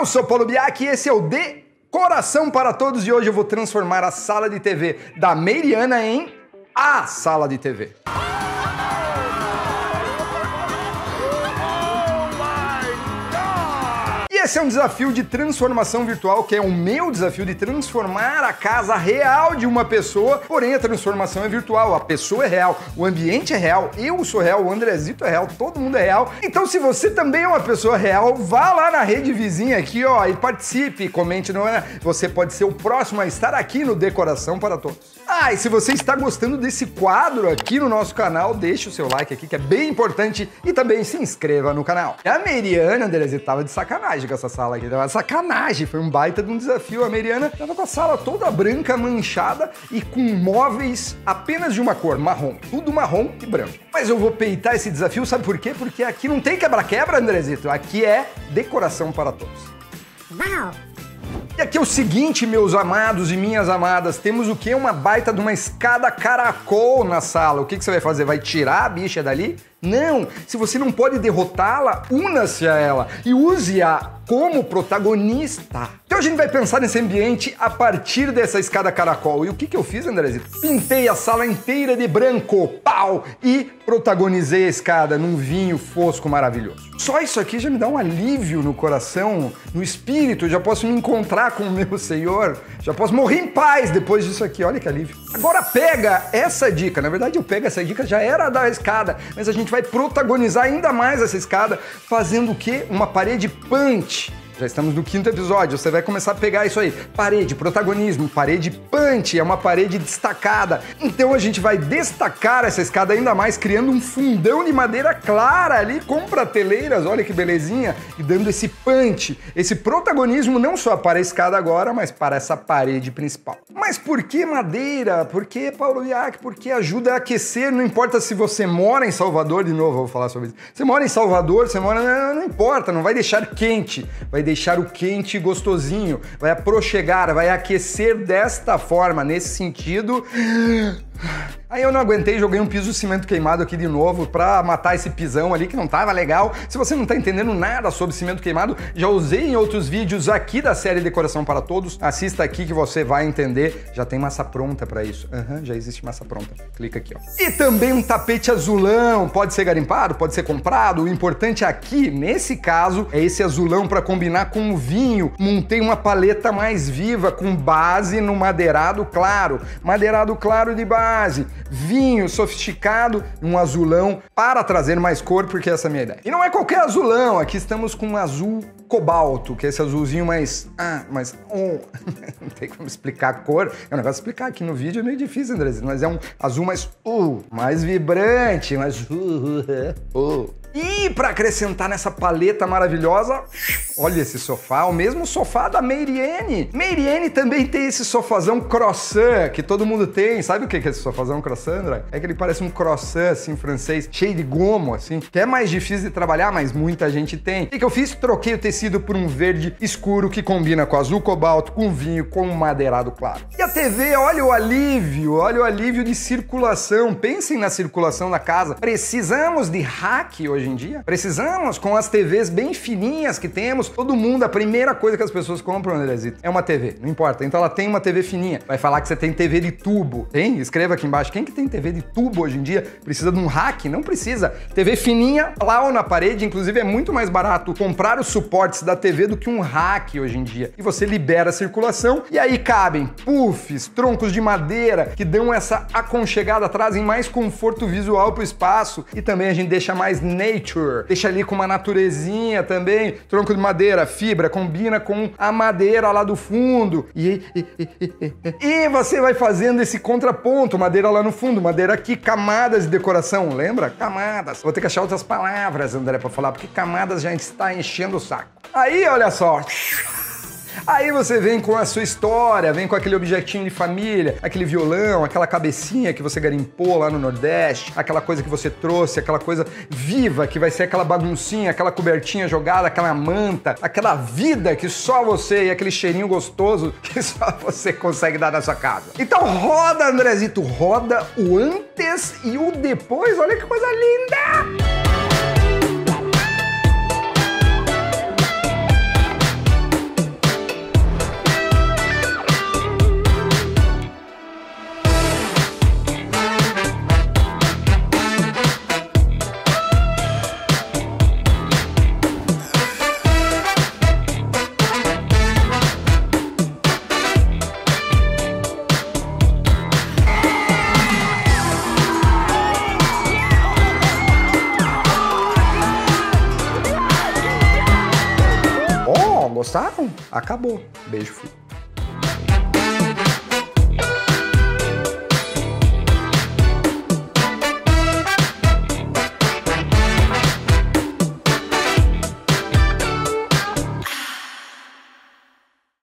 Eu sou Paulo Biak e esse é o De Coração para Todos e hoje eu vou transformar a sala de TV da Meiriana em a sala de TV. Esse é um desafio de transformação virtual, que é o meu desafio de transformar a casa real de uma pessoa, porém a transformação é virtual, a pessoa é real, o ambiente é real, eu sou real, o Andrezito é real, todo mundo é real. Então, se você também é uma pessoa real, vá lá na rede vizinha aqui, ó, e participe, comente, não é? Você pode ser o próximo a estar aqui no Decoração para Todos. Ah, e se você está gostando desse quadro aqui no nosso canal, deixe o seu like aqui, que é bem importante, e também se inscreva no canal. A Meriana, Andrezito, tava de sacanagem com essa sala aqui. Tava sacanagem, foi um baita de um desafio. A Meriana tava com a sala toda branca, manchada e com móveis apenas de uma cor, marrom. Tudo marrom e branco. Mas eu vou peitar esse desafio, sabe por quê? Porque aqui não tem quebra-quebra, Andrezito. Aqui é decoração para todos. Uau! E aqui é o seguinte, meus amados e minhas amadas, temos o que? Uma baita de uma escada caracol na sala. O que, que você vai fazer? Vai tirar a bicha dali? Não! Se você não pode derrotá-la, una-se a ela e use-a como protagonista. Então a gente vai pensar nesse ambiente a partir dessa escada caracol. E o que, que eu fiz, Andrezito? Pintei a sala inteira de branco, pau, e protagonizei a escada num vinho fosco maravilhoso. Só isso aqui já me dá um alívio no coração, no espírito. já posso me encontrar com o meu Senhor, já posso morrer em paz depois disso aqui. Olha que alívio. Agora pega essa dica. Na verdade, eu pego essa dica, já era da escada, mas a gente vai protagonizar ainda mais essa escada fazendo o quê? Uma parede punch já estamos no quinto episódio, você vai começar a pegar isso aí. Parede, protagonismo, parede punch, é uma parede destacada. Então a gente vai destacar essa escada ainda mais, criando um fundão de madeira clara ali com prateleiras, olha que belezinha, e dando esse punch, esse protagonismo não só para a escada agora, mas para essa parede principal. Mas por que madeira? Por que Paulo Iac? Porque ajuda a aquecer, não importa se você mora em Salvador, de novo, vou falar sobre isso. Você mora em Salvador, você mora. Não, não importa, não vai deixar quente, vai deixar o quente gostosinho, vai aproxegar, vai aquecer desta forma, nesse sentido. Aí eu não aguentei, joguei um piso de cimento queimado aqui de novo pra matar esse pisão ali que não tava legal. Se você não tá entendendo nada sobre cimento queimado, já usei em outros vídeos aqui da série Decoração para Todos. Assista aqui que você vai entender. Já tem massa pronta para isso. Uhum, já existe massa pronta. Clica aqui, ó. E também um tapete azulão. Pode ser garimpado, pode ser comprado. O importante aqui, nesse caso, é esse azulão para combinar com o vinho. Montei uma paleta mais viva com base no madeirado claro. Madeirado claro de base vinho sofisticado, um azulão para trazer mais cor, porque essa é a minha ideia. E não é qualquer azulão, aqui estamos com um azul cobalto, que é esse azulzinho mais. Ah, mas. Oh, não tem como explicar a cor. É um negócio explicar aqui no vídeo, é meio difícil, André, mas é um azul mais. Uh, mais vibrante, mais. Uh, uh, uh. E para acrescentar nessa paleta maravilhosa, olha esse sofá, o mesmo sofá da Meiriene. Meiriene também tem esse sofazão croissant que todo mundo tem. Sabe o que é esse sofazão croissant, André? É que ele parece um croissant assim francês, cheio de gomo assim, que é mais difícil de trabalhar, mas muita gente tem. O que eu fiz? Troquei o tecido por um verde escuro que combina com azul cobalto, com vinho, com um madeirado claro. E a TV, olha o alívio, olha o alívio de circulação. Pensem na circulação da casa. Precisamos de hack hoje em dia. Precisamos, com as TVs bem fininhas que temos, todo mundo, a primeira coisa que as pessoas compram, Andrezito, é uma TV. Não importa. Então ela tem uma TV fininha. Vai falar que você tem TV de tubo. Tem? Escreva aqui embaixo. Quem que tem TV de tubo hoje em dia? Precisa de um hack? Não precisa. TV fininha, lá na parede, inclusive é muito mais barato comprar os suportes da TV do que um hack hoje em dia. E você libera a circulação e aí cabem puffs, troncos de madeira que dão essa aconchegada, trazem mais conforto visual pro espaço e também a gente deixa mais nature. Deixa ali com uma naturezinha também, tronco de madeira, fibra, combina com a madeira lá do fundo. E, e, e, e, você vai fazendo esse contraponto, madeira lá no fundo, madeira aqui, camadas de decoração, lembra? Camadas. Vou ter que achar outras palavras, André, para falar, porque camadas já está enchendo o saco. Aí, olha só. Aí você vem com a sua história, vem com aquele objetinho de família, aquele violão, aquela cabecinha que você garimpou lá no Nordeste, aquela coisa que você trouxe, aquela coisa viva que vai ser aquela baguncinha, aquela cobertinha jogada, aquela manta, aquela vida que só você e aquele cheirinho gostoso que só você consegue dar na sua casa. Então roda, Andrezito, roda o antes e o depois. Olha que coisa linda! Gostaram? Acabou. Beijo, fui.